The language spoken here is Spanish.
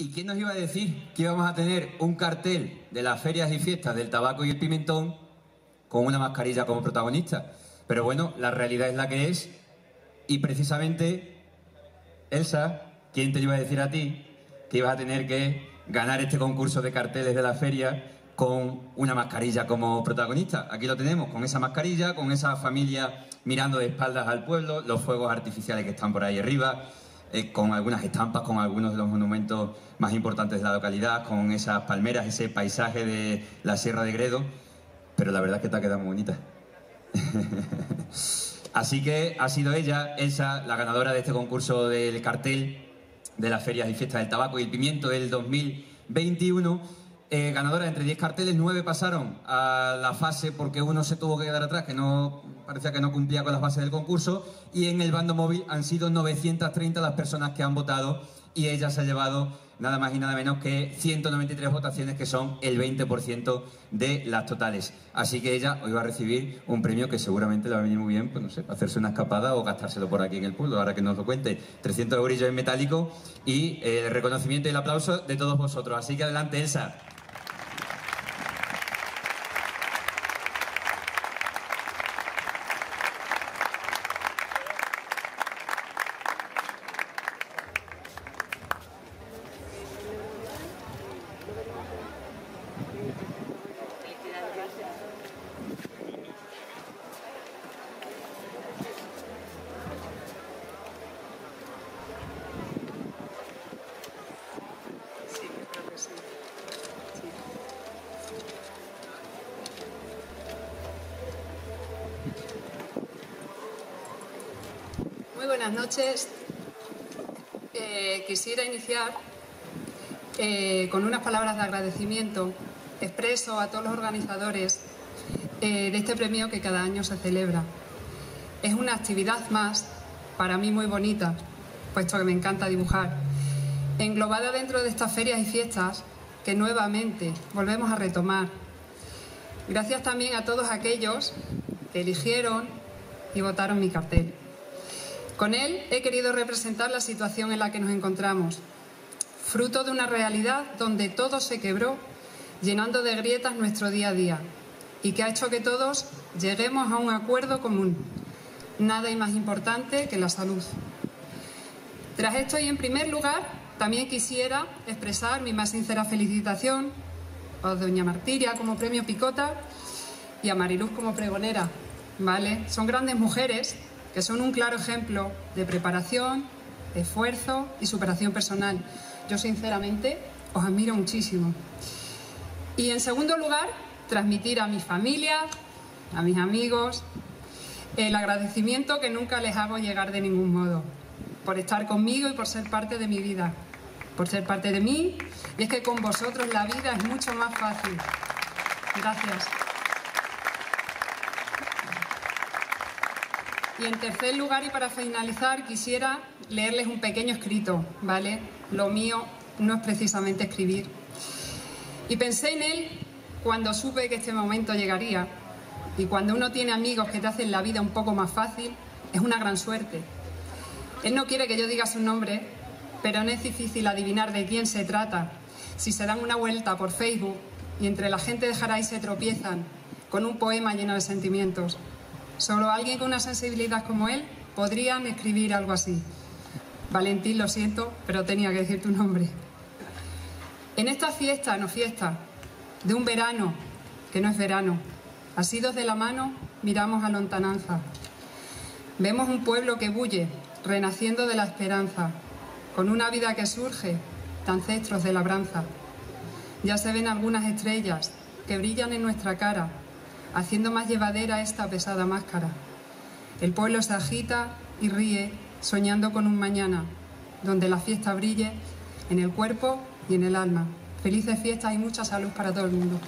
¿Y quién nos iba a decir que íbamos a tener un cartel de las ferias y fiestas del tabaco y el pimentón con una mascarilla como protagonista? Pero bueno, la realidad es la que es y precisamente, Elsa, ¿quién te iba a decir a ti que ibas a tener que ganar este concurso de carteles de la feria con una mascarilla como protagonista? Aquí lo tenemos, con esa mascarilla, con esa familia mirando de espaldas al pueblo, los fuegos artificiales que están por ahí arriba, eh, con algunas estampas, con algunos de los monumentos más importantes de la localidad, con esas palmeras, ese paisaje de la Sierra de Gredo, pero la verdad es que te ha quedado muy bonita. Así que ha sido ella, Elsa, la ganadora de este concurso del cartel de las ferias y fiestas del tabaco y el pimiento del 2021 eh, ganadora entre 10 carteles, 9 pasaron a la fase porque uno se tuvo que quedar atrás, que no parecía que no cumplía con las bases del concurso, y en el bando móvil han sido 930 las personas que han votado y ella se ha llevado nada más y nada menos que 193 votaciones, que son el 20% de las totales. Así que ella hoy va a recibir un premio que seguramente le va a venir muy bien, pues no sé, hacerse una escapada o gastárselo por aquí en el pueblo, ahora que nos lo cuente. 300 euros en metálico y el reconocimiento y el aplauso de todos vosotros. Así que adelante, Elsa. Buenas noches. Eh, quisiera iniciar eh, con unas palabras de agradecimiento expreso a todos los organizadores eh, de este premio que cada año se celebra. Es una actividad más, para mí muy bonita, puesto que me encanta dibujar, englobada dentro de estas ferias y fiestas que nuevamente volvemos a retomar. Gracias también a todos aquellos que eligieron y votaron mi cartel. Con él he querido representar la situación en la que nos encontramos, fruto de una realidad donde todo se quebró, llenando de grietas nuestro día a día, y que ha hecho que todos lleguemos a un acuerdo común. Nada hay más importante que la salud. Tras esto y en primer lugar, también quisiera expresar mi más sincera felicitación a Doña Martiria como premio Picota y a Mariluz como pregonera. ¿Vale? Son grandes mujeres que son un claro ejemplo de preparación, esfuerzo y superación personal. Yo sinceramente os admiro muchísimo. Y en segundo lugar, transmitir a mi familia, a mis amigos, el agradecimiento que nunca les hago llegar de ningún modo, por estar conmigo y por ser parte de mi vida, por ser parte de mí. Y es que con vosotros la vida es mucho más fácil. Gracias. Y en tercer lugar, y para finalizar, quisiera leerles un pequeño escrito, ¿vale? Lo mío no es precisamente escribir. Y pensé en él cuando supe que este momento llegaría. Y cuando uno tiene amigos que te hacen la vida un poco más fácil, es una gran suerte. Él no quiere que yo diga su nombre, pero no es difícil adivinar de quién se trata. Si se dan una vuelta por Facebook y entre la gente de Jaray se tropiezan con un poema lleno de sentimientos, Solo alguien con una sensibilidad como él podrían escribir algo así. Valentín, lo siento, pero tenía que decir tu nombre. En esta fiesta, no fiesta, de un verano que no es verano, asidos de la mano, miramos a lontananza. Vemos un pueblo que bulle, renaciendo de la esperanza, con una vida que surge de ancestros de labranza. Ya se ven algunas estrellas que brillan en nuestra cara, haciendo más llevadera esta pesada máscara. El pueblo se agita y ríe, soñando con un mañana, donde la fiesta brille en el cuerpo y en el alma. Felices fiestas y mucha salud para todo el mundo.